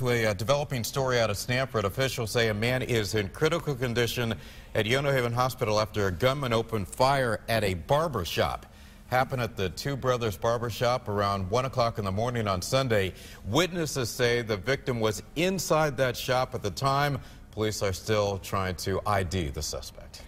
to a uh, developing story out of Stamford. Officials say a man is in critical condition at Yale New Haven Hospital after a gunman opened fire at a barber shop. Happened at the Two Brothers Barber Shop around 1 o'clock in the morning on Sunday. Witnesses say the victim was inside that shop at the time. Police are still trying to ID the suspect.